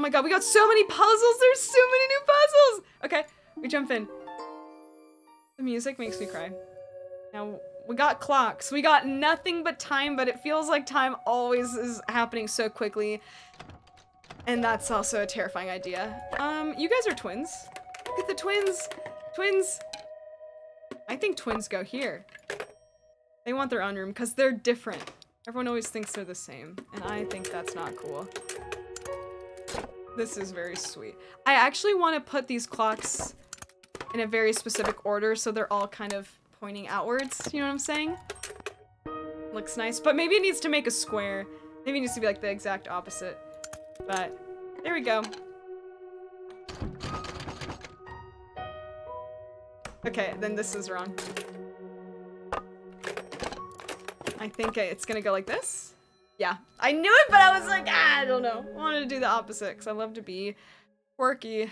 my god, we got so many puzzles! There's so many new puzzles! Okay, we jump in. The music makes me cry. Now, we got clocks. We got nothing but time, but it feels like time always is happening so quickly. And that's also a terrifying idea. Um, you guys are twins. Look at the twins! Twins! I think twins go here. They want their own room because they're different. Everyone always thinks they're the same, and I think that's not cool. This is very sweet. I actually want to put these clocks in a very specific order so they're all kind of pointing outwards, you know what I'm saying? Looks nice, but maybe it needs to make a square. Maybe it needs to be like the exact opposite. But there we go. Okay, then this is wrong. I think it's gonna go like this. Yeah, I knew it, but I was like, ah, I don't know. I wanted to do the opposite because I love to be quirky.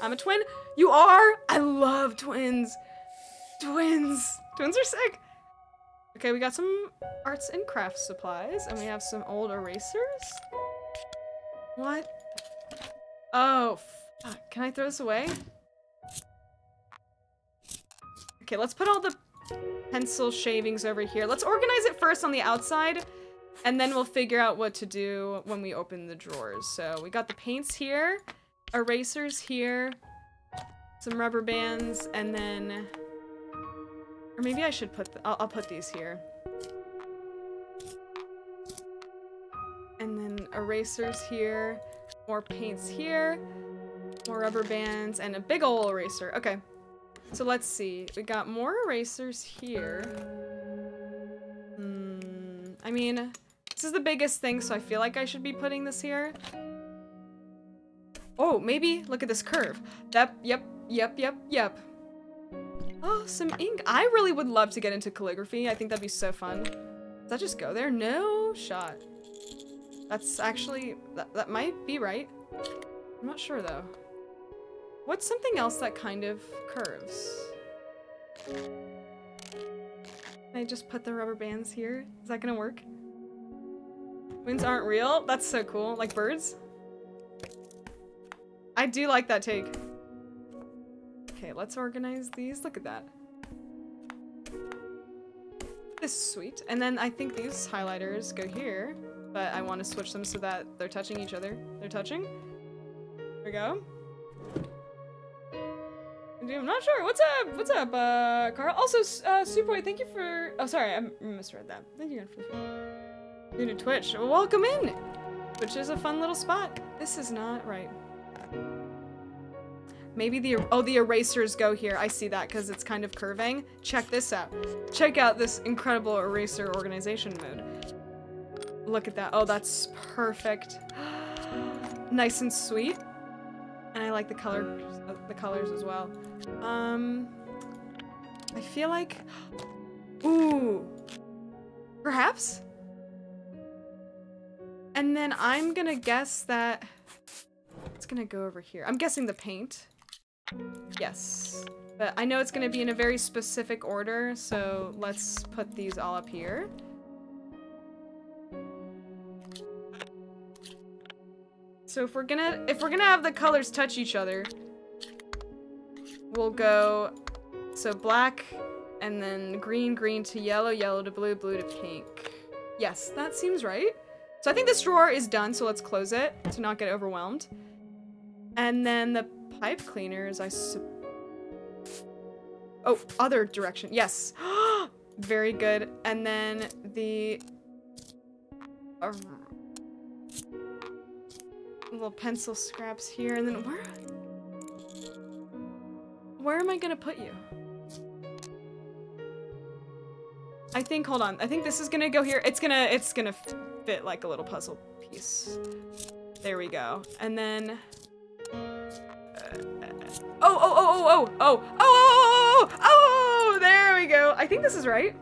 I'm a twin. You are? I love twins. Twins. Twins are sick. Okay, we got some arts and crafts supplies, and we have some old erasers. What? Oh. Can I throw this away? Okay, let's put all the pencil shavings over here. Let's organize it first on the outside, and then we'll figure out what to do when we open the drawers. So we got the paints here, erasers here, some rubber bands, and then... Or maybe I should put... I'll, I'll put these here. And then erasers here, more paints here, more rubber bands, and a big ol' eraser. Okay, so let's see. We got more erasers here. Hmm. I mean, this is the biggest thing, so I feel like I should be putting this here. Oh, maybe look at this curve. That, yep, yep, yep, yep. Oh, some ink. I really would love to get into calligraphy. I think that'd be so fun. Does that just go there? No shot. That's actually, that, that might be right. I'm not sure though. What's something else that kind of curves? Can I just put the rubber bands here? Is that gonna work? Winds aren't real? That's so cool. Like birds? I do like that take. Okay, let's organize these. Look at that. This is sweet. And then I think these highlighters go here, but I want to switch them so that they're touching each other. They're touching. There we go. I'm not sure. What's up? What's up, uh, Carl? Also, uh, Superboy, thank you for- Oh, sorry, I misread that. Thank you again for- New to Twitch. welcome in! Which is a fun little spot. This is not right. Maybe the- Oh, the erasers go here. I see that because it's kind of curving. Check this out. Check out this incredible eraser organization mode. Look at that. Oh, that's perfect. nice and sweet. And I like the color, the colors as well. Um, I feel like, ooh, perhaps. And then I'm gonna guess that it's gonna go over here. I'm guessing the paint. Yes. But I know it's gonna be in a very specific order, so let's put these all up here. So if we're gonna if we're gonna have the colors touch each other, we'll go so black and then green, green to yellow, yellow to blue, blue to pink. Yes, that seems right. So I think this drawer is done, so let's close it to not get overwhelmed. And then the pipe cleaners, I Oh, other direction. Yes. Very good. And then the little pencil scraps here, and then where? Where am I gonna put you? I think, hold on, I think this is gonna go here. It's gonna, it's gonna fit like a little puzzle piece. There we go. And then, uh, oh, oh, oh, oh, oh, oh, oh, oh, oh, oh, there we go. I think this is right.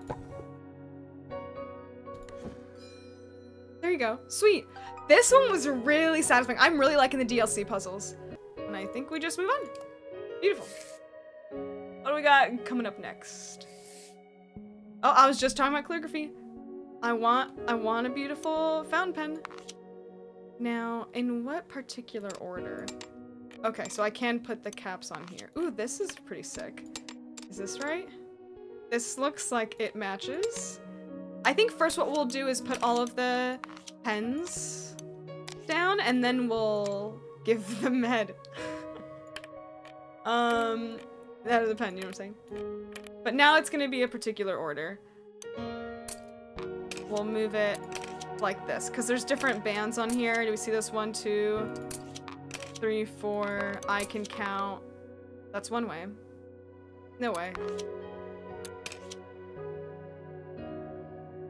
There you go. Sweet. This one was really satisfying. I'm really liking the DLC puzzles. And I think we just move on. Beautiful. What do we got coming up next? Oh, I was just talking about calligraphy. I want, I want a beautiful fountain pen. Now, in what particular order? Okay, so I can put the caps on here. Ooh, this is pretty sick. Is this right? This looks like it matches. I think first what we'll do is put all of the pens down and then we'll give the med. um, that is a pen, you know what I'm saying? But now it's gonna be a particular order. We'll move it like this, because there's different bands on here. Do we see this? One, two, three, four. I can count. That's one way. No way.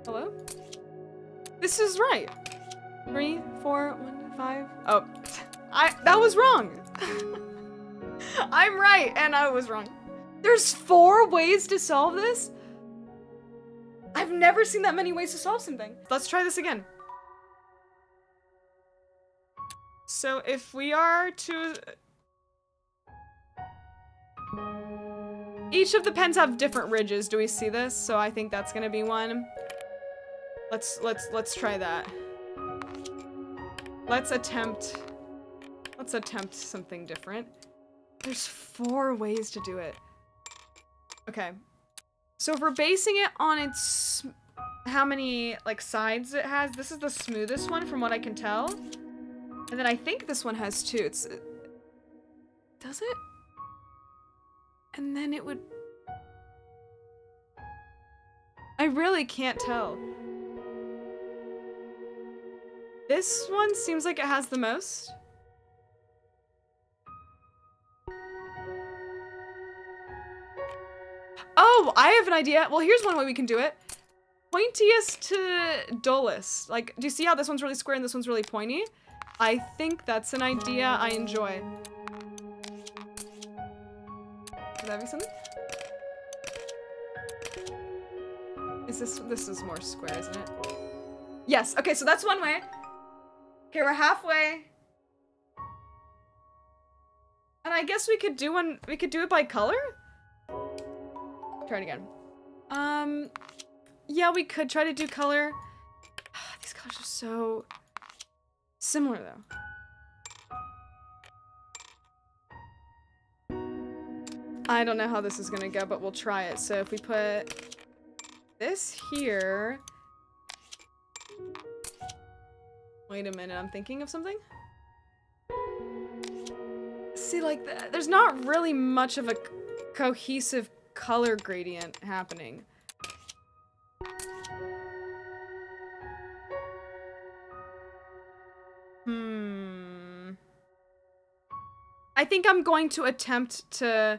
Hello? This is right. Three, four, one, five. Oh, I, that was wrong. I'm right, and I was wrong. There's four ways to solve this? I've never seen that many ways to solve something. Let's try this again. So if we are to... Each of the pens have different ridges. Do we see this? So I think that's gonna be one. Let's, let's, let's try that. Let's attempt, let's attempt something different. There's four ways to do it. Okay. So if we're basing it on its, how many, like, sides it has, this is the smoothest one from what I can tell. And then I think this one has two. It's, does it? And then it would, I really can't tell. This one seems like it has the most. Oh, I have an idea. Well, here's one way we can do it. Pointiest to dullest. Like, do you see how this one's really square and this one's really pointy? I think that's an idea I enjoy. Would that be something? Is this- this is more square, isn't it? Yes, okay, so that's one way. Okay, we're halfway. And I guess we could do one, we could do it by color? Try it again. Um, yeah, we could try to do color. These colors are so similar though. I don't know how this is gonna go, but we'll try it. So if we put this here, Wait a minute, I'm thinking of something? See, like, th there's not really much of a cohesive color gradient happening. Hmm. I think I'm going to attempt to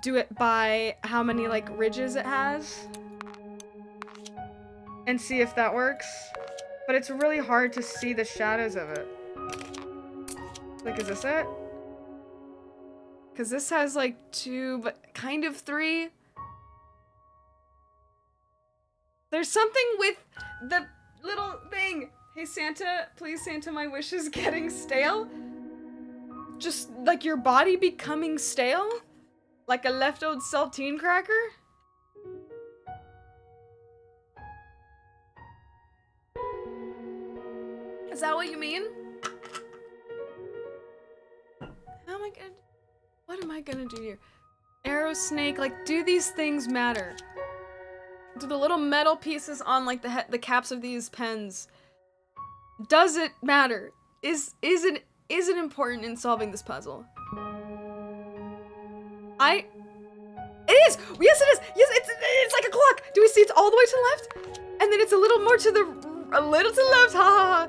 do it by how many, like, ridges it has. And see if that works. But it's really hard to see the shadows of it. Like, is this it? Because this has like two, but kind of three. There's something with the little thing. Hey Santa, please Santa, my wish is getting stale. Just like your body becoming stale? Like a leftover saltine cracker? Is that what you mean? How am I gonna... What am I gonna do here? Arrow snake, like, do these things matter? Do the little metal pieces on, like, the the caps of these pens, does it matter? Is, is it, is it important in solving this puzzle? I... It is! Yes, it is! Yes, it's, it's like a clock! Do we see it's all the way to the left? And then it's a little more to the... A little to the left, ha ha ha!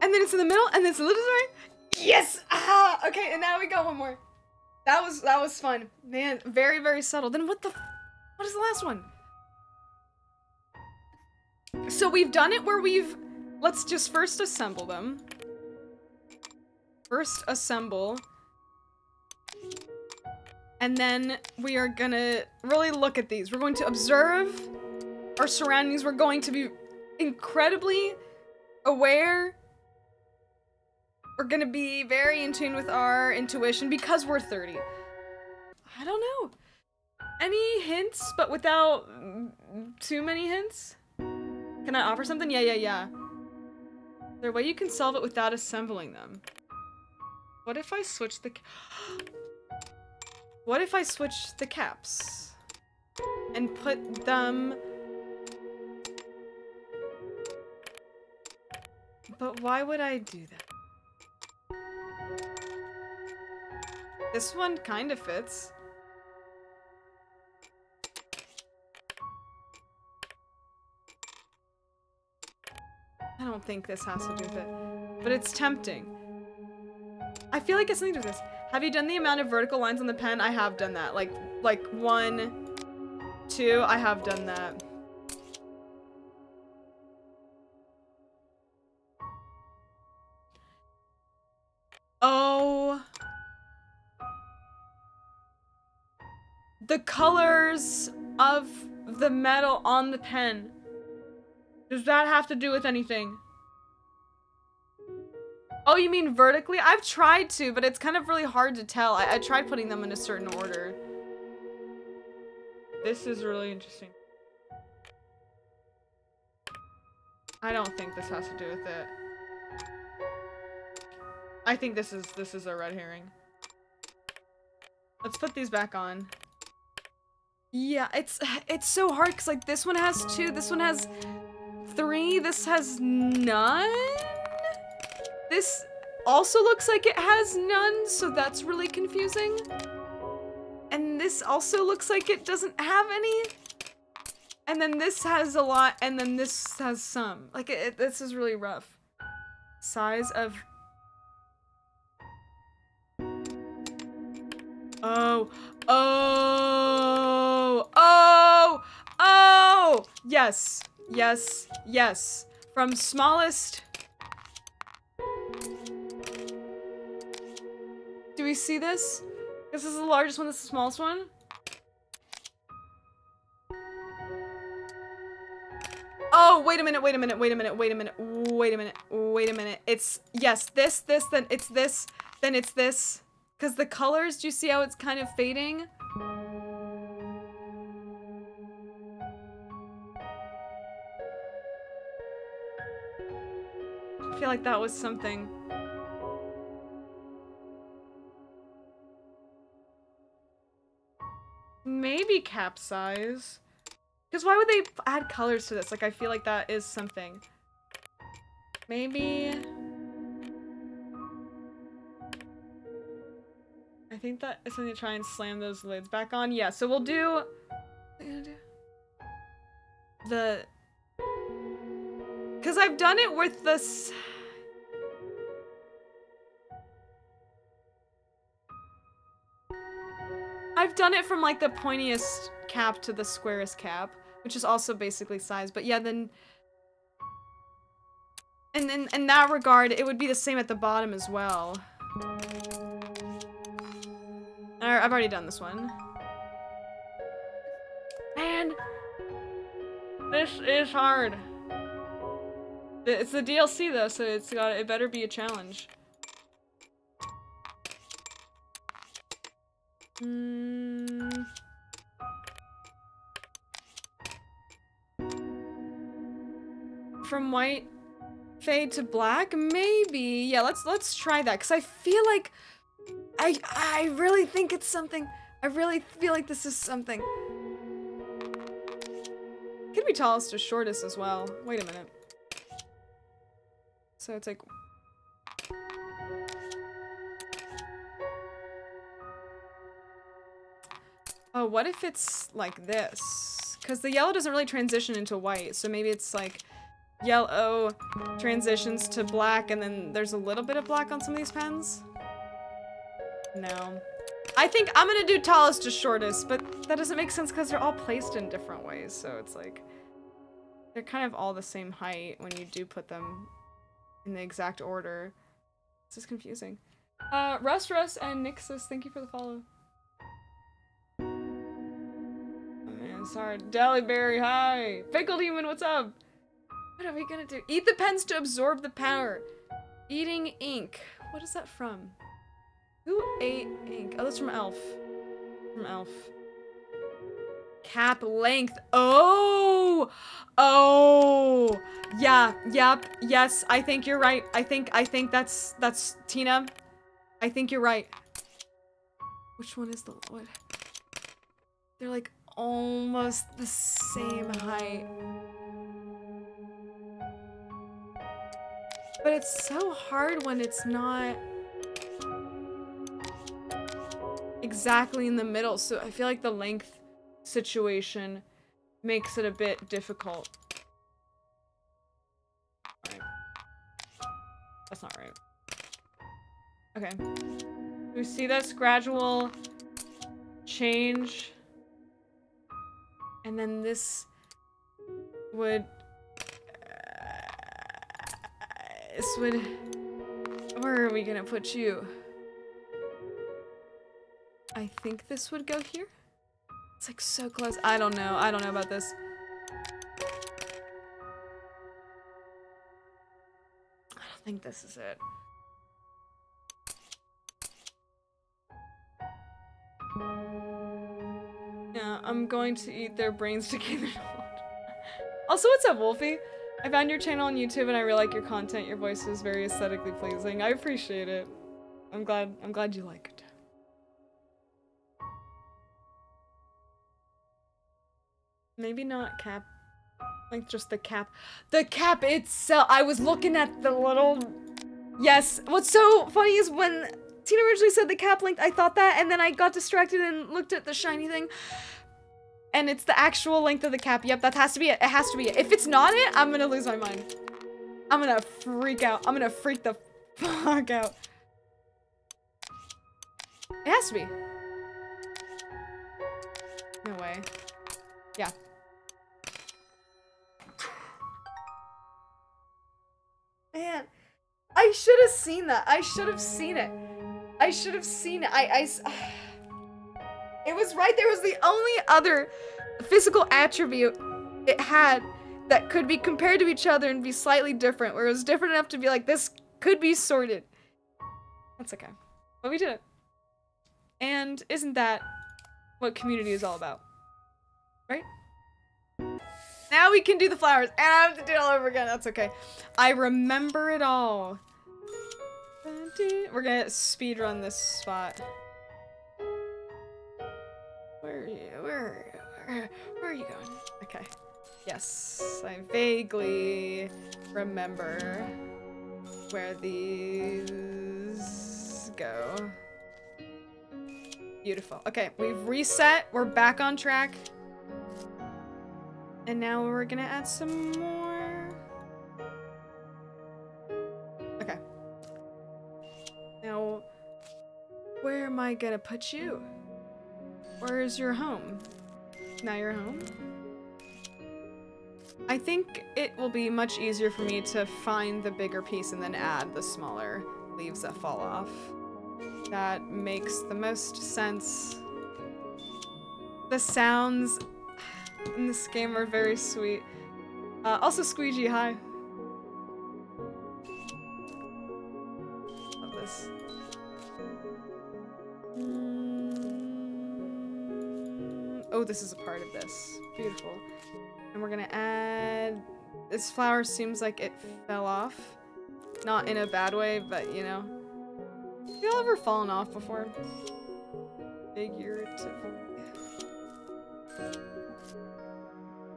And then it's in the middle, and then it's a little right. Yes! Ah! Okay, and now we got one more. That was that was fun. Man, very, very subtle. Then what the what is the last one? So we've done it where we've let's just first assemble them. First assemble. And then we are gonna really look at these. We're going to observe our surroundings. We're going to be incredibly aware we're gonna be very in tune with our intuition because we're 30. I don't know. Any hints, but without mm, too many hints? Can I offer something? Yeah, yeah, yeah. Is there a way you can solve it without assembling them? What if I switch the... What if I switch the caps? And put them... But why would I do that? This one kind of fits. I don't think this has to do with it, but it's tempting. I feel like it's something to do with this. Have you done the amount of vertical lines on the pen? I have done that. Like, like one, two, I have done that. Oh. The colors of the metal on the pen. Does that have to do with anything? Oh, you mean vertically? I've tried to, but it's kind of really hard to tell. I, I tried putting them in a certain order. This is really interesting. I don't think this has to do with it. I think this is this is a red herring. Let's put these back on. Yeah, it's it's so hard because like this one has two, this one has three, this has none. This also looks like it has none, so that's really confusing. And this also looks like it doesn't have any. And then this has a lot, and then this has some. Like, it, it, this is really rough. Size of... Oh. Oh. Oh. Oh. Yes. Yes. Yes. From smallest Do we see this? This is the largest one, this is the smallest one. Oh, wait a minute, wait a minute, wait a minute, wait a minute, wait a minute, wait a minute. It's, yes, this, this, then it's this, then it's this. Because the colors, do you see how it's kind of fading? I feel like that was something. Maybe capsize. Because why would they add colors to this? Like, I feel like that is something. Maybe... I think that is something to try and slam those lids back on. Yeah, so we'll do... The... Because I've done it with this... I've done it from like the pointiest cap to the squarest cap, which is also basically size. But yeah, then... And in, in that regard, it would be the same at the bottom as well. I've already done this one. Man! This is hard. It's the DLC though, so it's got it better be a challenge. Mm. From white fade to black? Maybe. Yeah, let's let's try that cuz I feel like I I really think it's something. I really feel like this is something. Could be tallest to shortest as well. Wait a minute. So it's like Oh, what if it's like this? Because the yellow doesn't really transition into white, so maybe it's like yellow transitions to black and then there's a little bit of black on some of these pens? No. I think I'm gonna do tallest to shortest, but that doesn't make sense because they're all placed in different ways, so it's like... They're kind of all the same height when you do put them in the exact order. This is confusing. Uh, Russ Russ and Nixus, thank you for the follow. Man, sorry. Deliberry, hi. Pickle Demon, what's up? What are we gonna do? Eat the pens to absorb the power. Eating ink. What is that from? Who ate ink? Oh, that's from Elf. From Elf. Cap length. Oh! Oh, yeah, yep, yes. I think you're right. I think, I think that's, that's Tina. I think you're right. Which one is the what? They're like almost the same height. But it's so hard when it's not exactly in the middle. So I feel like the length situation makes it a bit difficult. Right. That's not right. Okay. We see this gradual change. And then this would... Uh, this would... Where are we gonna put you? I think this would go here? It's like so close. I don't know. I don't know about this. I don't think this is it. Yeah, I'm going to eat their brains together. also, what's up, Wolfie? I found your channel on YouTube and I really like your content. Your voice is very aesthetically pleasing. I appreciate it. I'm glad I'm glad you like it. Maybe not cap like just the cap. The cap itself. I was looking at the little Yes. What's so funny is when Tina originally said the cap length, I thought that, and then I got distracted and looked at the shiny thing. And it's the actual length of the cap. Yep, that has to be it. It has to be it. If it's not it, I'm gonna lose my mind. I'm gonna freak out. I'm gonna freak the fuck out. It has to be. No way. Yeah. Man, I should have seen that. I should have seen it. I should have seen it. I, I, it was right there. It was the only other physical attribute it had that could be compared to each other and be slightly different, where it was different enough to be like, this could be sorted. That's okay. But we did it. And isn't that what community is all about? Right? Now we can do the flowers, and I have to do it all over again. That's okay. I remember it all. We're gonna speed run this spot. Where are you? Where? Where, where are you going? Okay. Yes, I vaguely remember where these go. Beautiful. Okay, we've reset. We're back on track. And now we're gonna add some more. Okay. Now, where am I gonna put you? Where's your home? Now you're home? I think it will be much easier for me to find the bigger piece and then add the smaller leaves that fall off. That makes the most sense. The sounds in this game are very sweet. Uh, also, Squeegee, hi. Love this. Mm, oh, this is a part of this. Beautiful. And we're gonna add... This flower seems like it fell off. Not in a bad way, but you know. Have y'all ever fallen off before? Figuratively.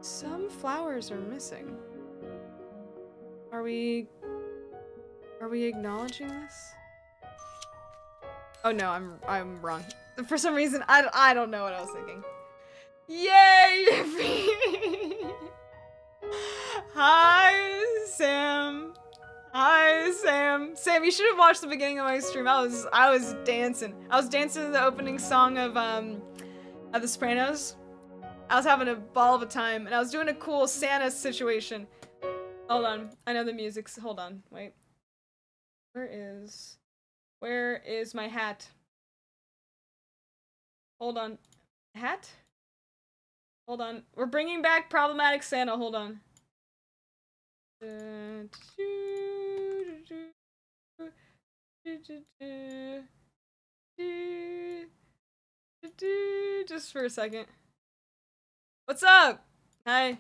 Some flowers are missing. Are we... Are we acknowledging this? Oh no, I'm I'm wrong. For some reason, I, I don't know what I was thinking. Yay! Hi, Sam. Hi, Sam. Sam, you should have watched the beginning of my stream. I was I was dancing. I was dancing to the opening song of um of The Sopranos. I was having a ball of a time, and I was doing a cool Santa situation. Hold on. I know the music's... Hold on. Wait. Where is... Where is my hat? Hold on. Hat? Hold on. We're bringing back Problematic Santa. Hold on. Just for a second. What's up? Hi.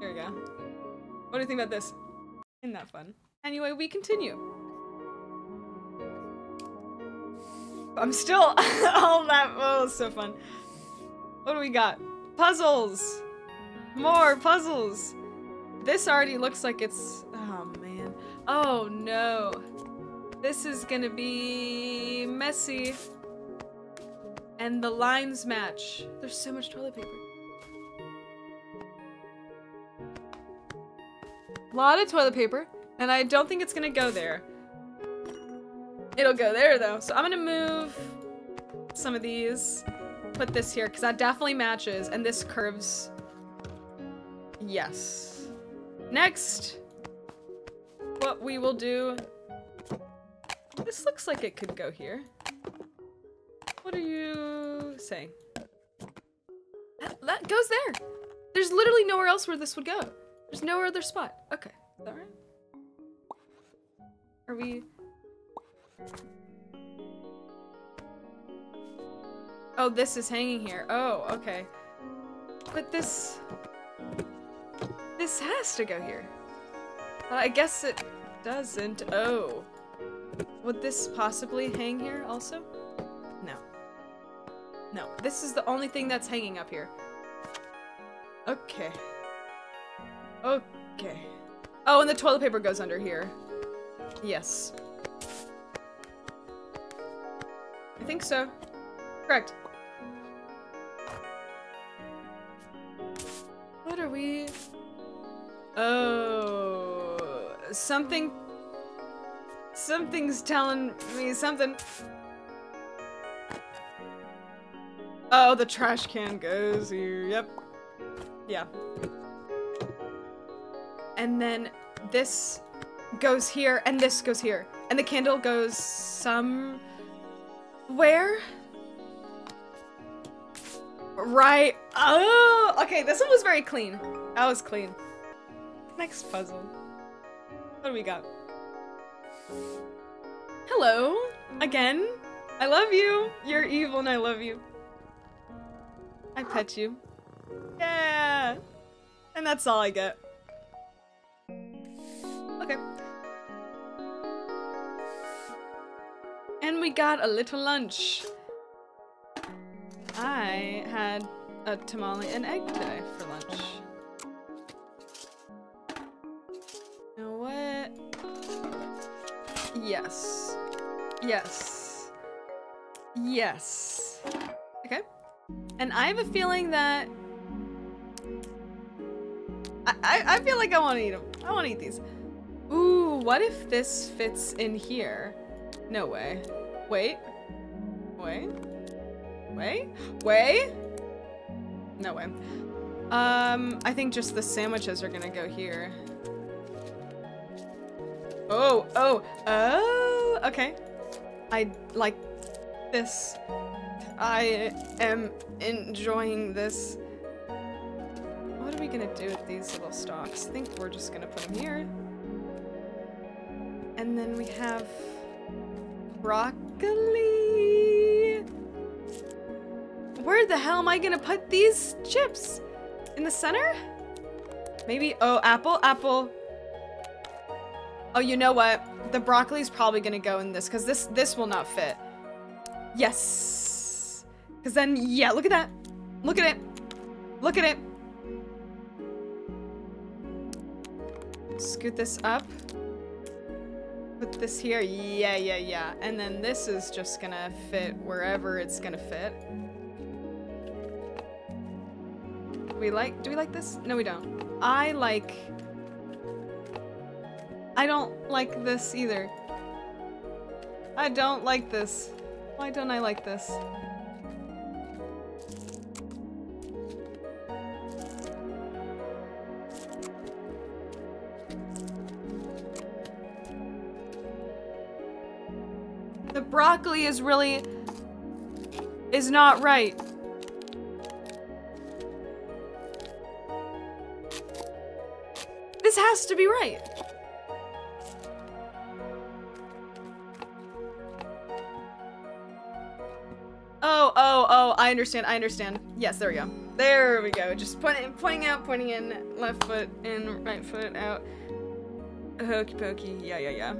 There we go. What do you think about this? Isn't that fun? Anyway, we continue. I'm still all that. Oh, so fun. What do we got? Puzzles. More puzzles. This already looks like it's. Oh man. Oh no. This is gonna be messy. And the lines match. There's so much toilet paper. A lot of toilet paper, and I don't think it's gonna go there. It'll go there though. So I'm gonna move some of these. Put this here, because that definitely matches, and this curves. Yes. Next, what we will do. This looks like it could go here. What are you saying? That, goes there. There's literally nowhere else where this would go. There's no other spot. Okay. Is that right? Are we... Oh, this is hanging here. Oh, okay. But this... This has to go here. Uh, I guess it doesn't. Oh. Would this possibly hang here also? No. No. This is the only thing that's hanging up here. Okay. Okay. Oh, and the toilet paper goes under here. Yes. I think so. Correct. What are we? Oh, something. Something's telling me something. Oh, the trash can goes here. Yep. Yeah. And then this goes here, and this goes here. And the candle goes somewhere? Right. Oh, okay, this one was very clean. That was clean. Next puzzle. What do we got? Hello, again. I love you. You're evil and I love you. I pet you. Yeah. And that's all I get. Okay. And we got a little lunch. I had a tamale and egg today for lunch. You know what? Yes. Yes. Yes. Okay. And I have a feeling that... I, I, I feel like I want to eat them. I want to eat these. Ooh, what if this fits in here? No way. Wait. Wait. Wait. Wait. No way. Um, I think just the sandwiches are gonna go here. Oh, oh, oh, okay. I like this. I am enjoying this. What are we gonna do with these little stalks? I think we're just gonna put them here. And then we have broccoli. Where the hell am I gonna put these chips? In the center? Maybe, oh, apple, apple. Oh, you know what? The broccoli's probably gonna go in this because this, this will not fit. Yes. Because then, yeah, look at that. Look at it. Look at it. Scoot this up. Put this here. Yeah, yeah, yeah. And then this is just gonna fit wherever it's gonna fit. We like- do we like this? No, we don't. I like- I don't like this either. I don't like this. Why don't I like this? Broccoli is really... is not right. This has to be right. Oh, oh, oh, I understand, I understand. Yes, there we go. There we go. Just pointing, pointing out, pointing in, left foot in, right foot out. Hokey pokey. Yeah, yeah, yeah.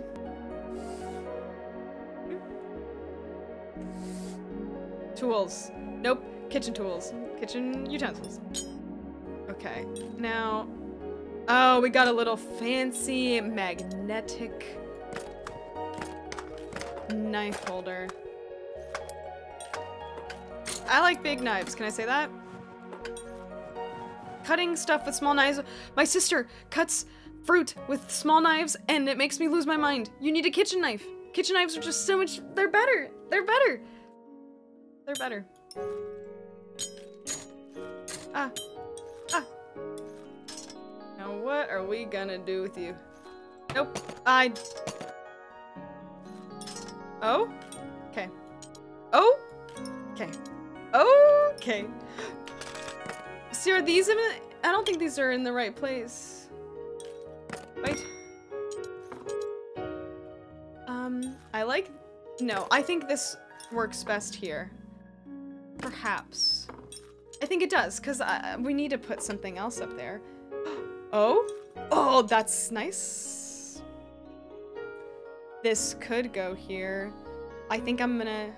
Tools. Nope. Kitchen tools. Kitchen utensils. Okay. Now. Oh, we got a little fancy magnetic knife holder. I like big knives. Can I say that? Cutting stuff with small knives. My sister cuts fruit with small knives and it makes me lose my mind. You need a kitchen knife. Kitchen knives are just so much, they're better. They're better. They're better. Ah. Ah. Now what are we gonna do with you? Nope. I... Oh? Okay. Oh? Okay. Okay. See, are these I don't think these are in the right place. Wait. Um, I like- no, I think this works best here. Perhaps. I think it does, because uh, we need to put something else up there. oh? Oh, that's nice. This could go here. I think I'm gonna...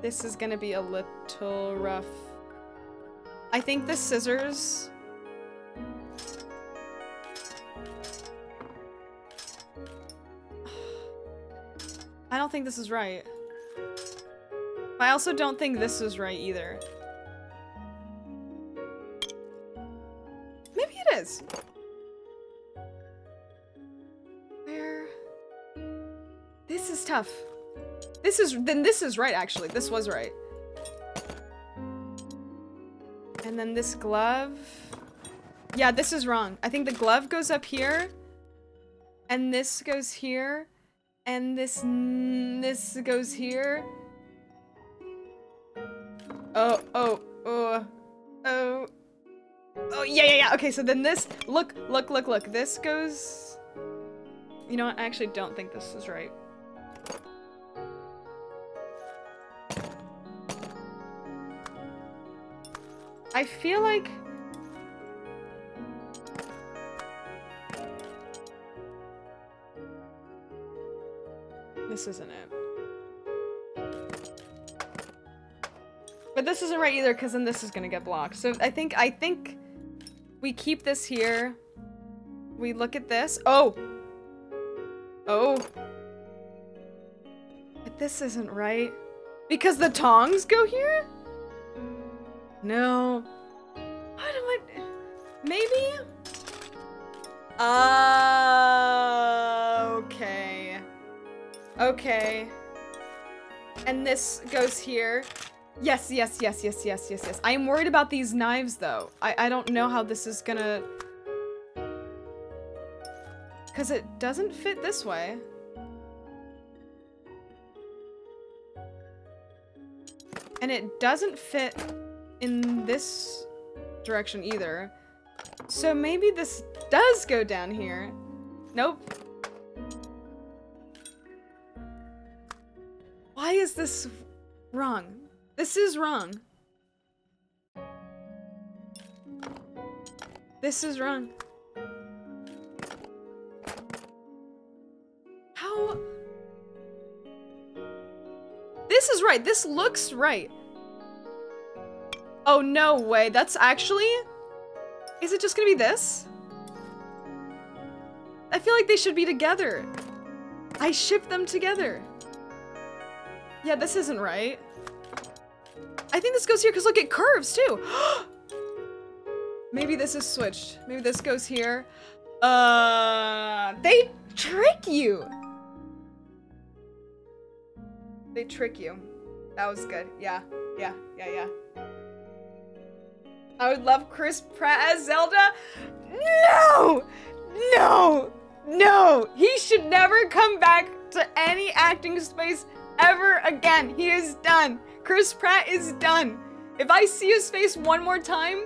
This is gonna be a little rough. I think the scissors... I don't think this is right. I also don't think this is right either. Maybe it is. Where? This is tough. This is- then this is right, actually. This was right. And then this glove... Yeah, this is wrong. I think the glove goes up here. And this goes here. And this... this goes here. Oh, oh, oh, oh. Oh, yeah, yeah, yeah. Okay, so then this... Look, look, look, look. This goes... You know what? I actually don't think this is right. I feel like... This isn't it. But this isn't right either, because then this is gonna get blocked. So I think, I think we keep this here. We look at this. Oh! Oh. But this isn't right. Because the tongs go here? No. What am I... Maybe? Uh, okay. Okay. And this goes here. Yes, yes, yes, yes, yes, yes, yes. I am worried about these knives, though. I, I don't know how this is gonna... Because it doesn't fit this way. And it doesn't fit in this direction either. So maybe this does go down here. Nope. Why is this wrong? This is wrong. This is wrong. How? This is right. This looks right. Oh, no way. That's actually... Is it just gonna be this? I feel like they should be together. I ship them together. Yeah, this isn't right. I think this goes here because look, it curves too. Maybe this is switched. Maybe this goes here. Uh, they trick you. They trick you. That was good. Yeah, yeah, yeah, yeah. I would love Chris Pratt as Zelda. No! No! No! He should never come back to any acting space ever again. He is done. Chris Pratt is done. If I see his face one more time,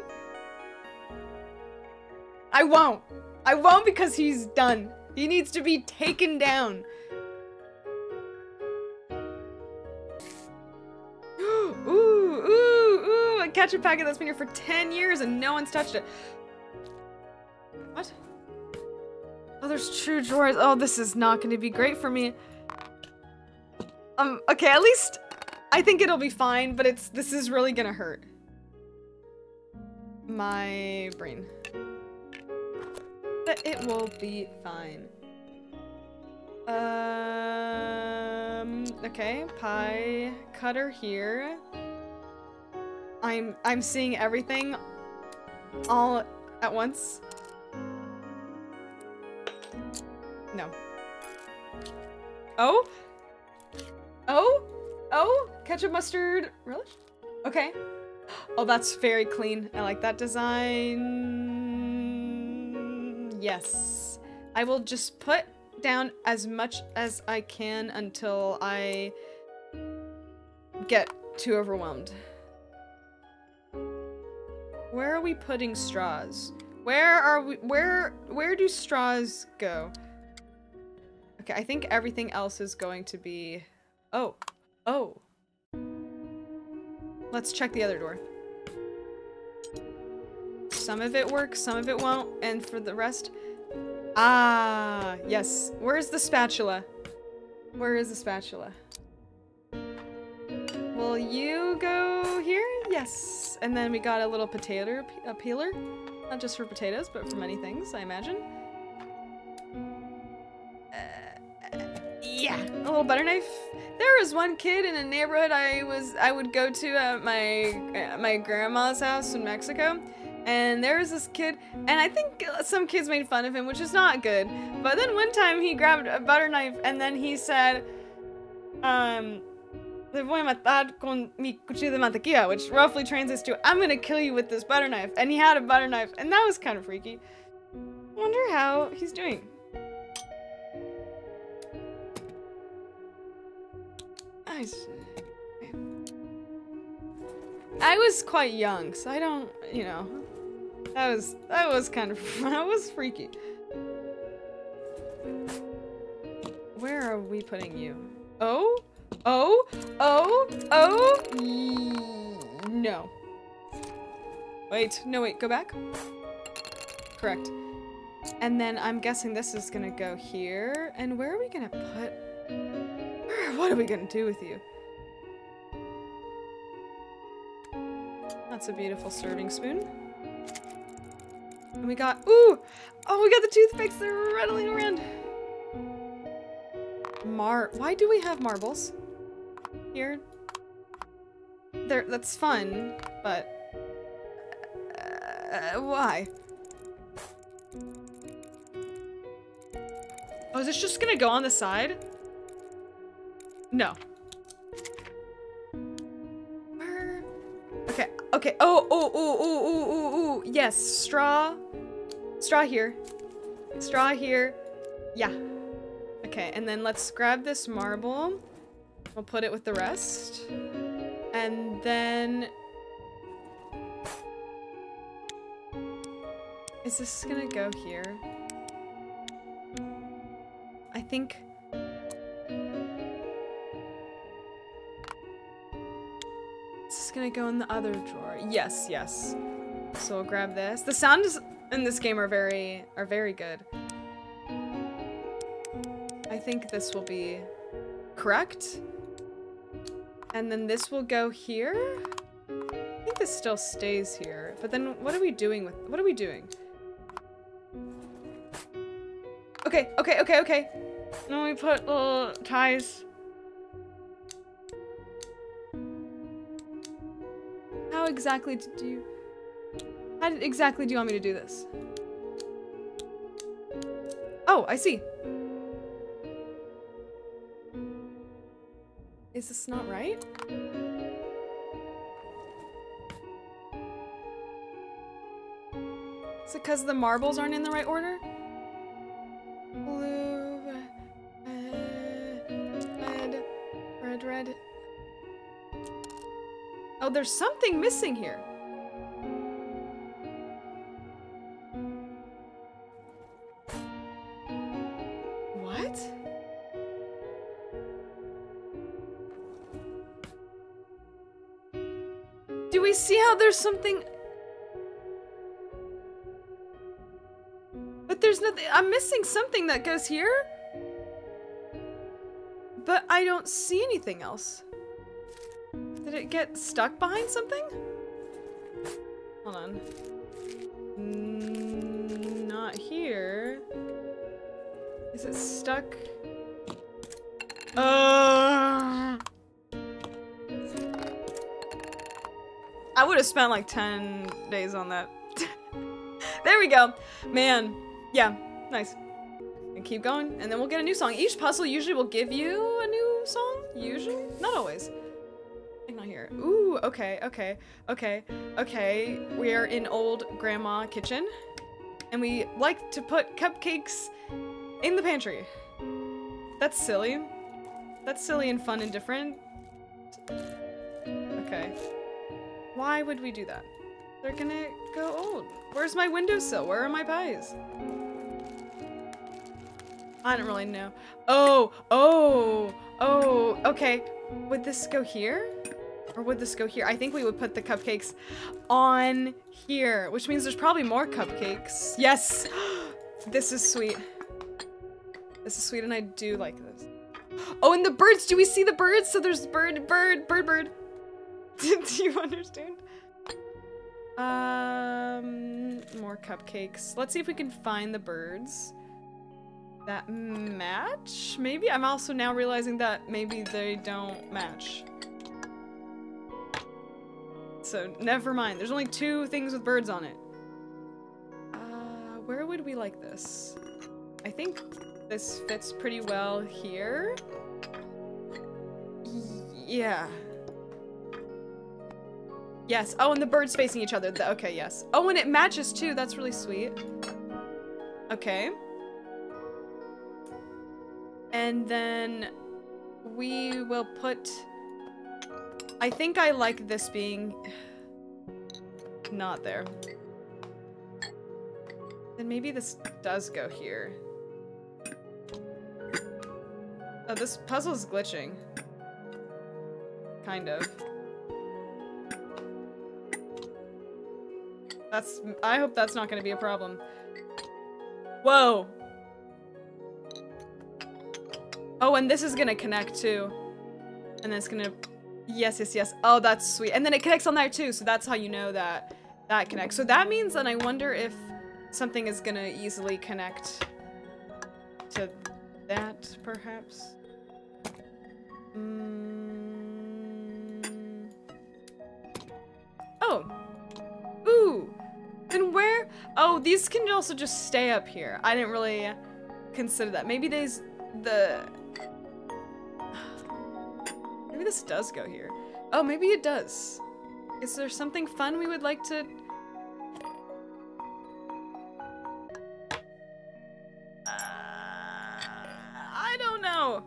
I won't. I won't because he's done. He needs to be taken down. Ooh. Ooh, ooh, a ketchup packet that's been here for 10 years and no one's touched it. What? Oh, there's true drawers. Oh, this is not going to be great for me. Um, okay, at least I think it'll be fine, but it's this is really to hurt. My brain. But it will be fine. Um, okay, pie cutter here. I'm I'm seeing everything all at once. No. Oh? Oh? Oh? Ketchup, mustard, relish? Okay. Oh, that's very clean. I like that design. Yes. I will just put down as much as I can until I get too overwhelmed. Where are we putting straws? Where are we- where- where do straws go? Okay, I think everything else is going to be... Oh. Oh. Let's check the other door. Some of it works, some of it won't, and for the rest... Ah, yes. Where's the spatula? Where is the spatula? Will you go here? Yes. And then we got a little potato a peeler. Not just for potatoes, but for many things, I imagine. Uh, yeah, a little butter knife. There was one kid in a neighborhood I was I would go to at my my grandma's house in Mexico, and there was this kid, and I think some kids made fun of him, which is not good. But then one time he grabbed a butter knife and then he said, um, "Le voy a matar con mi cuchillo de mantequilla," which roughly translates to "I'm gonna kill you with this butter knife." And he had a butter knife, and that was kind of freaky. Wonder how he's doing. I, I was quite young, so I don't, you know, that was, that was kind of, that was freaky. Where are we putting you? Oh? Oh? Oh? Oh? No. Wait, no wait, go back. Correct. And then I'm guessing this is gonna go here. And where are we gonna put what are we gonna do with you? That's a beautiful serving spoon. And we got, ooh! Oh, we got the toothpicks, they're rattling around. Mar, why do we have marbles? Here? There, that's fun, but... Uh, why? Oh, is this just gonna go on the side? No. Okay, okay. Oh, oh, oh, oh, oh, oh, oh. Yes, straw. Straw here. Straw here. Yeah. Okay, and then let's grab this marble. We'll put it with the rest. And then... Is this gonna go here? I think... gonna go in the other drawer. Yes, yes. So we'll grab this. The sounds in this game are very, are very good. I think this will be correct. And then this will go here. I think this still stays here. But then what are we doing with, what are we doing? Okay, okay, okay, okay. Then we put little ties exactly do you... How exactly do you want me to do this? Oh, I see. Is this not right? Is it because the marbles aren't in the right order? There's something missing here. What? Do we see how there's something... But there's nothing- I'm missing something that goes here? But I don't see anything else. Get stuck behind something? Hold on. Mm, not here. Is it stuck? Uh, I would have spent like 10 days on that. there we go. Man. Yeah. Nice. And keep going, and then we'll get a new song. Each puzzle usually will give you a new song. Usually. Not always. Okay, okay, okay, okay. We are in old grandma kitchen. And we like to put cupcakes in the pantry. That's silly. That's silly and fun and different. Okay. Why would we do that? They're gonna go old. Where's my windowsill? Where are my pies? I don't really know. Oh, oh, oh, okay. Would this go here? Or would this go here? I think we would put the cupcakes on here, which means there's probably more cupcakes. Yes! this is sweet. This is sweet and I do like this. Oh, and the birds! Do we see the birds? So there's bird, bird, bird, bird. do you understand? Um, more cupcakes. Let's see if we can find the birds that match, maybe? I'm also now realizing that maybe they don't match. So, never mind. There's only two things with birds on it. Uh, where would we like this? I think this fits pretty well here. Yeah. Yes. Oh, and the birds facing each other. The, okay, yes. Oh, and it matches too. That's really sweet. Okay. And then we will put... I think I like this being not there. Then maybe this does go here. Oh, this puzzle's glitching. Kind of. That's- I hope that's not gonna be a problem. Whoa! Oh, and this is gonna connect too. And it's gonna, yes, yes, yes. Oh, that's sweet. And then it connects on there too, so that's how you know that that connects. So that means that I wonder if something is gonna easily connect to that, perhaps. Mm. Oh. Ooh. Then where? Oh, these can also just stay up here. I didn't really consider that. Maybe these, the Maybe this does go here. Oh, maybe it does. Is there something fun we would like to... Uh, I don't know.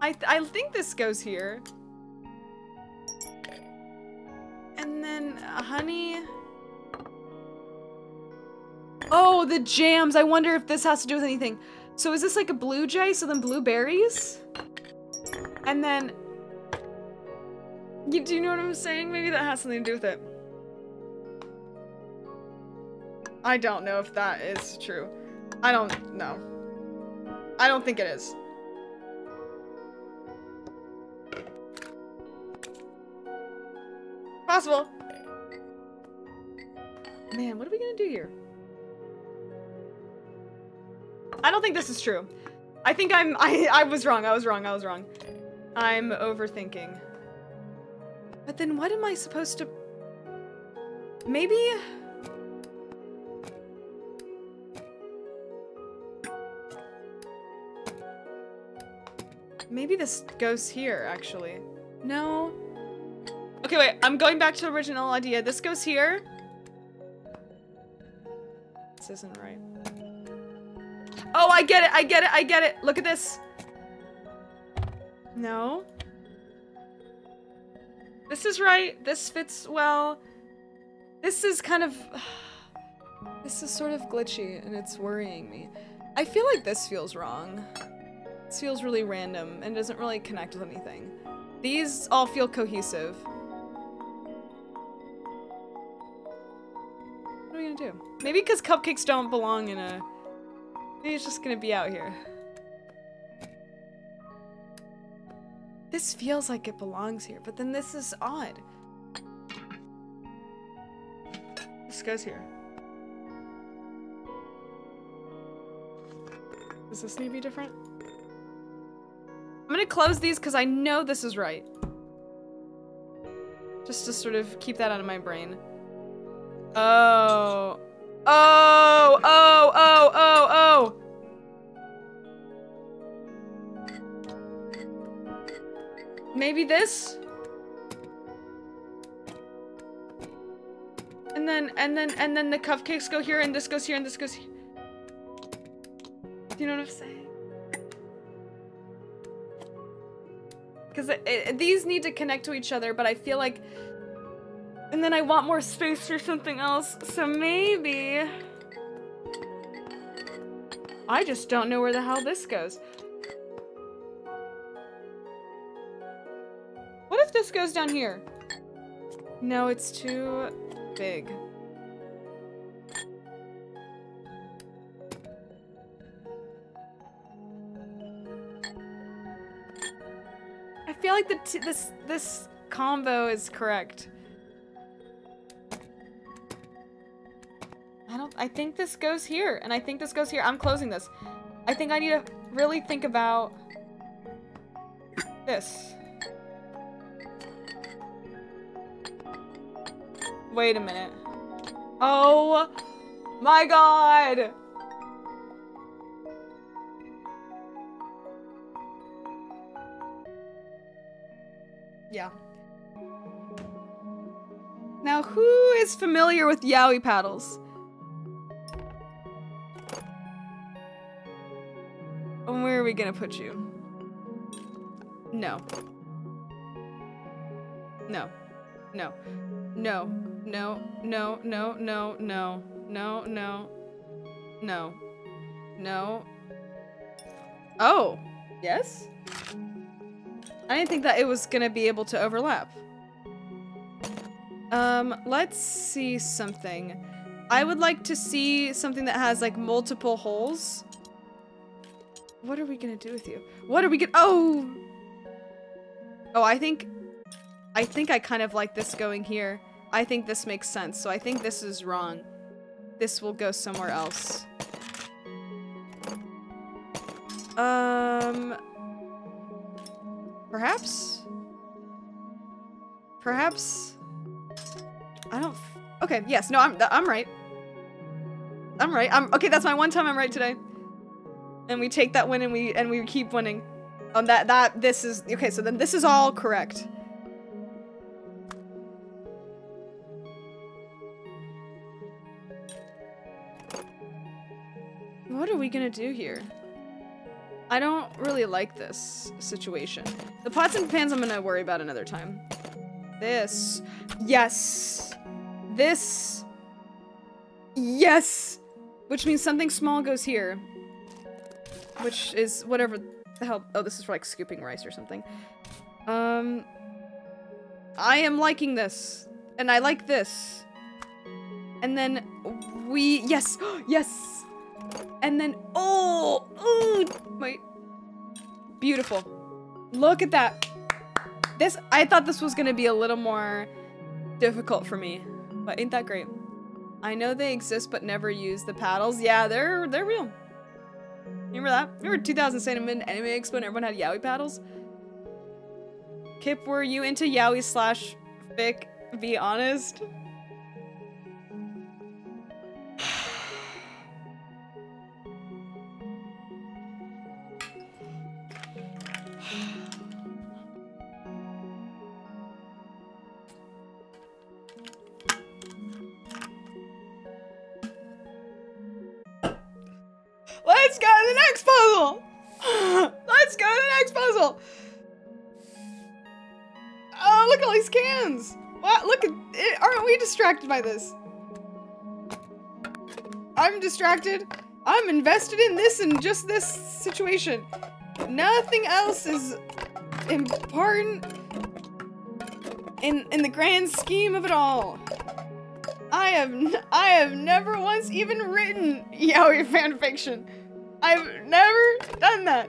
I, th I think this goes here. And then uh, honey... Oh, the jams. I wonder if this has to do with anything. So is this like a blue jay? So then blueberries? And then you, do you know what I'm saying? Maybe that has something to do with it. I don't know if that is true. I don't know. I don't think it is. Possible. Man, what are we gonna do here? I don't think this is true. I think I'm- I, I was wrong, I was wrong, I was wrong. I'm overthinking. But then what am I supposed to... Maybe... Maybe this goes here, actually. No. Okay, wait. I'm going back to the original idea. This goes here. This isn't right. Oh, I get it. I get it. I get it. Look at this. No. This is right. This fits well. This is kind of... This is sort of glitchy, and it's worrying me. I feel like this feels wrong. This feels really random and doesn't really connect with anything. These all feel cohesive. What are we gonna do? Maybe because cupcakes don't belong in a... Maybe it's just gonna be out here. This feels like it belongs here, but then this is odd. This goes here. Does this need to be different? I'm gonna close these because I know this is right. Just to sort of keep that out of my brain. Oh. Oh, oh, oh, oh, oh. Maybe this? And then, and then, and then the cupcakes go here, and this goes here, and this goes here. Do you know what I'm saying? Because these need to connect to each other, but I feel like... And then I want more space for something else, so maybe... I just don't know where the hell this goes. This goes down here? No, it's too big. I feel like the this this combo is correct. I don't I think this goes here and I think this goes here. I'm closing this. I think I need to really think about this. Wait a minute. Oh my god! Yeah. Now, who is familiar with yaoi paddles? And where are we gonna put you? No. No. No. No. No. No. No. No. No. No. No. No. No. Oh. Yes? I didn't think that it was gonna be able to overlap. Um, let's see something. I would like to see something that has like multiple holes. What are we gonna do with you? What are we gonna- Oh! Oh, I think- I think I kind of like this going here. I think this makes sense, so I think this is wrong. This will go somewhere else. Um... Perhaps? Perhaps? I don't... Okay, yes, no, I'm, I'm right. I'm right. I'm okay. That's my one time I'm right today. And we take that win and we and we keep winning. Um, that that this is okay. So then this is all correct. What are we gonna do here? I don't really like this situation. The pots and pans I'm gonna worry about another time. This. Yes. This. Yes! Which means something small goes here. Which is whatever the hell- oh, this is for like scooping rice or something. Um... I am liking this. And I like this. And then we- yes! yes! And then- oh! Oh! Wait. Beautiful. Look at that. This- I thought this was gonna be a little more difficult for me. But ain't that great? I know they exist but never use the paddles. Yeah, they're they're real. Remember that? Remember 2000 Cinnamon Anime Expo and everyone had yaoi paddles? Kipp, were you into yaoi slash fic? Be honest. The next puzzle! Let's go to the next puzzle! Oh, look at all these cans! What? Look it. Aren't we distracted by this? I'm distracted. I'm invested in this and just this situation. Nothing else is important in in the grand scheme of it all. I have I have never once even written yaoi fanfiction. I've never done that.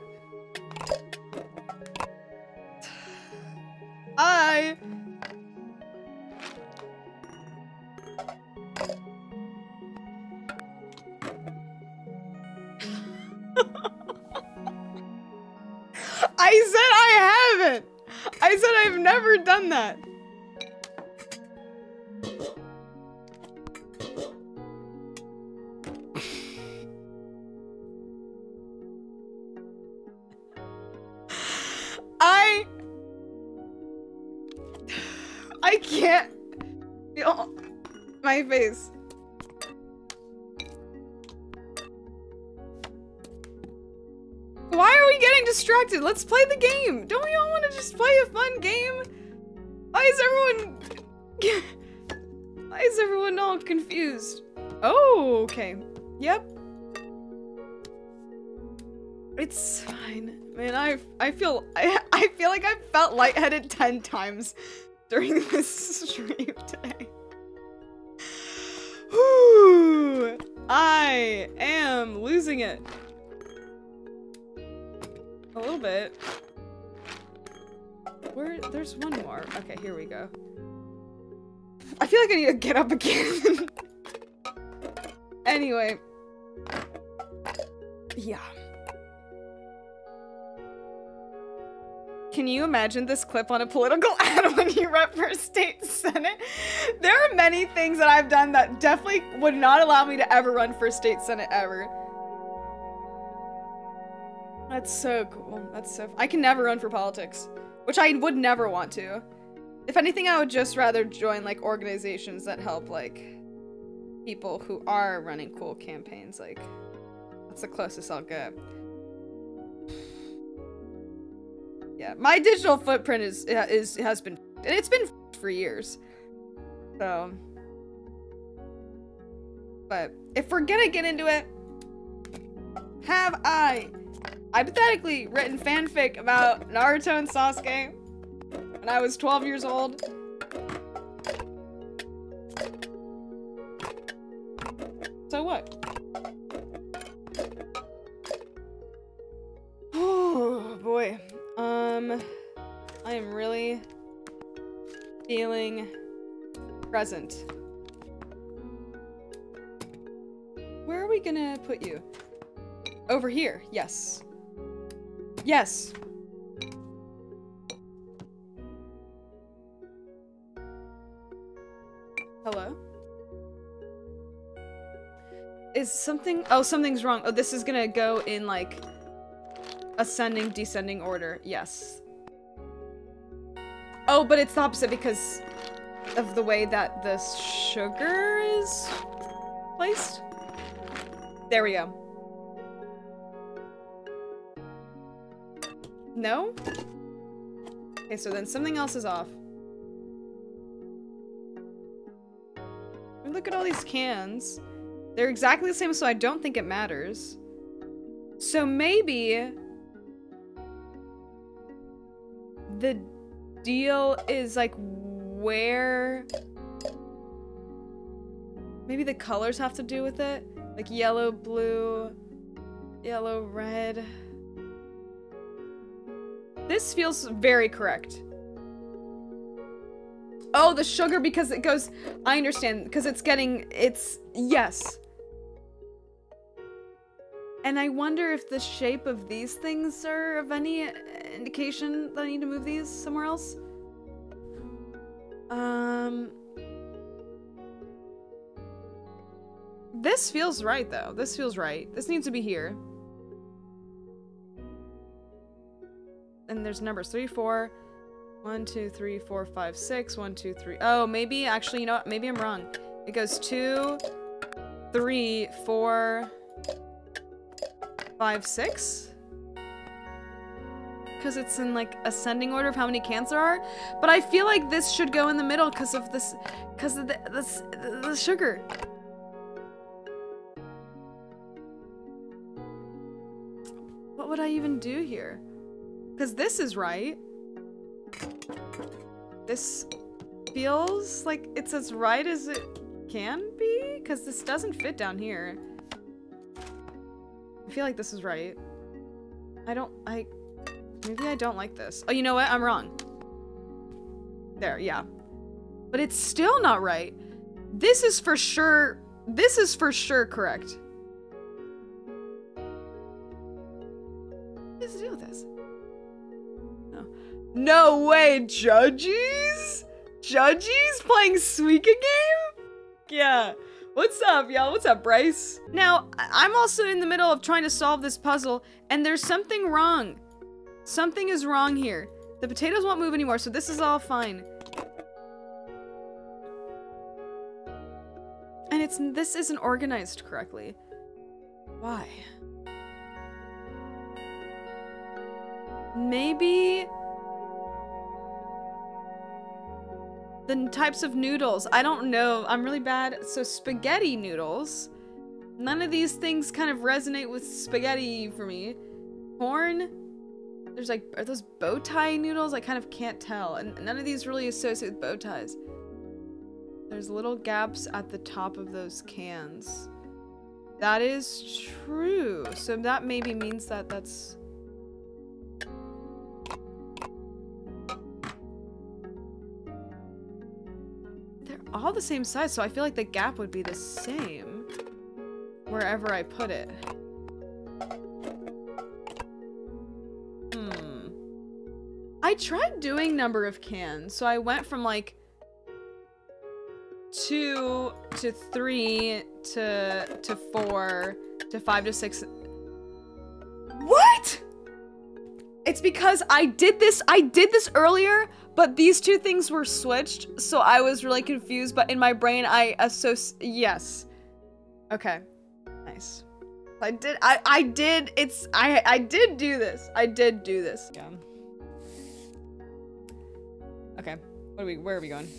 I face. Why are we getting distracted? Let's play the game. Don't we all want to just play a fun game? Why is everyone... Why is everyone all confused? Oh, okay. Yep. It's fine. Man, I I feel I I feel like I felt lightheaded 10 times during this stream today. I am losing it. A little bit. Where there's one more. Okay, here we go. I feel like I need to get up again. anyway. Yeah. Can you imagine this clip on a political ad when you rep for state senate? There are many things that I've done that definitely would not allow me to ever run for state senate ever. That's so cool. That's so. I can never run for politics, which I would never want to. If anything, I would just rather join like organizations that help like people who are running cool campaigns. Like that's the closest I'll get. Yeah, my digital footprint is is has been and it's been for years. So, but if we're gonna get into it, have I hypothetically written fanfic about Naruto and Sasuke when I was 12 years old? So what? I am really feeling present. Where are we gonna put you? Over here, yes. Yes. Hello? Is something- oh, something's wrong. Oh, this is gonna go in, like, ascending, descending order. Yes. Oh, but it's the opposite because of the way that the sugar is placed. There we go. No? Okay, so then something else is off. Look at all these cans. They're exactly the same, so I don't think it matters. So maybe the deal is like where maybe the colors have to do with it. Like yellow blue yellow red. This feels very correct. Oh the sugar because it goes i understand because it's getting it's yes and I wonder if the shape of these things are of any indication that I need to move these somewhere else. Um... This feels right, though. This feels right. This needs to be here. And there's numbers. Three, four, one, two, three, four, five, six, one, two, three. Oh, maybe, actually, you know what? Maybe I'm wrong. It goes two, three, four five, six? Because it's in like ascending order of how many cans there are. But I feel like this should go in the middle because of this, because of the, the sugar. What would I even do here? Because this is right. This feels like it's as right as it can be? Because this doesn't fit down here. I feel like this is right. I don't, I, maybe I don't like this. Oh, you know what? I'm wrong. There, yeah. But it's still not right. This is for sure, this is for sure correct. What is the deal with this? No. No way, Judges? Judges playing Suika game? Yeah. What's up, y'all? What's up, Bryce? Now, I'm also in the middle of trying to solve this puzzle, and there's something wrong. Something is wrong here. The potatoes won't move anymore, so this is all fine. And it's this isn't organized correctly. Why? Maybe the types of noodles. I don't know. I'm really bad. So spaghetti noodles. None of these things kind of resonate with spaghetti for me. Corn. There's like, are those bow tie noodles? I kind of can't tell. And none of these really associate with bow ties. There's little gaps at the top of those cans. That is true. So that maybe means that that's all the same size, so I feel like the gap would be the same wherever I put it. Hmm. I tried doing number of cans, so I went from like two to three to to four to five to six. It's because I did this, I did this earlier, but these two things were switched, so I was really confused, but in my brain I associate, yes. Okay, nice. I did, I, I did, it's, I, I did do this. I did do this. Yeah. Okay, what are we, where are we going?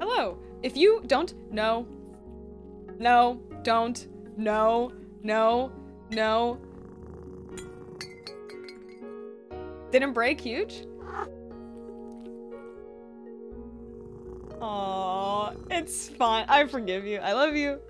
Hello, if you don't, no, no, don't, no, no, no, Didn't break huge? Aw, it's fine. I forgive you. I love you.